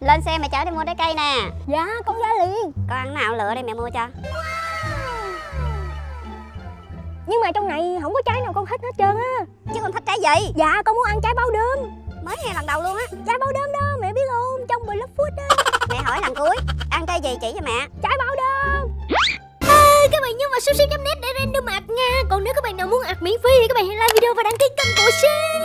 Lên xe mẹ chở đi mua trái cây nè. Dạ con ra liền. Con ăn nào lựa đi mẹ mua cho. Nhưng mà trong này không có trái nào con thích hết trơn á. Chứ con thích trái gì? Dạ con muốn ăn trái bao đơm. Mới nghe lần đầu luôn á. Trái bao đơm đó mẹ biết không? Trong Blood Food đó Mẹ hỏi lần cuối Ăn trái gì chỉ cho mẹ? Trái bao đơm. Các bạn nhớ vào subscribe.net để random ạc nha. Còn nếu các bạn nào muốn ạc miễn phí thì các bạn hãy like video và đăng ký kênh của Sen